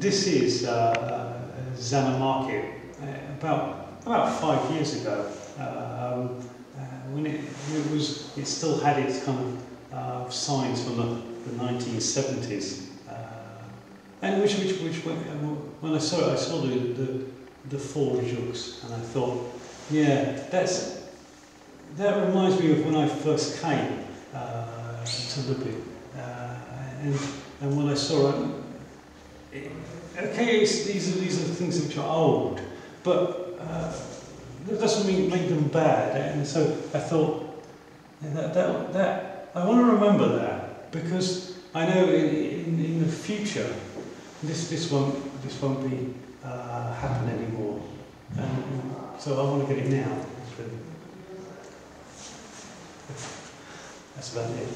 this is uh, Zama Market. Uh, about about five years ago, um, uh, when it, it was, it still had its kind of uh, signs from the, the 1970s, uh, and which, which, which when, when I saw it, I saw the the, the four jokes, and I thought, yeah, that's that reminds me of when I first came uh, to uh, and and when I saw it okay, these are these are things which are old, but uh, that doesn't mean make them bad. And so I thought yeah, that, that that I want to remember that because I know in, in, in the future this this won't this won't be uh, happen anymore. And so I want to get it now. That's about it.